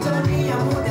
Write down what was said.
sintonia, muda.